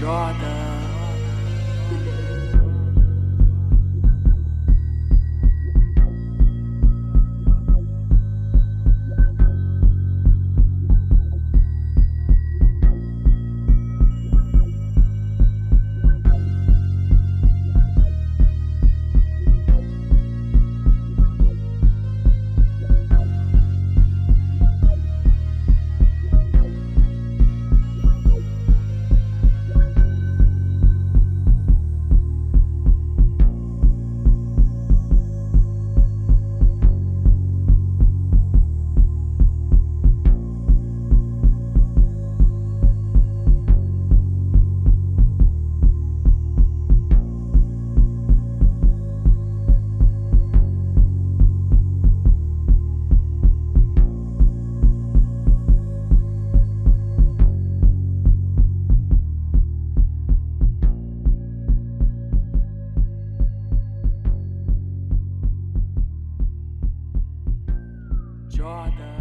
Jordan. Jordan.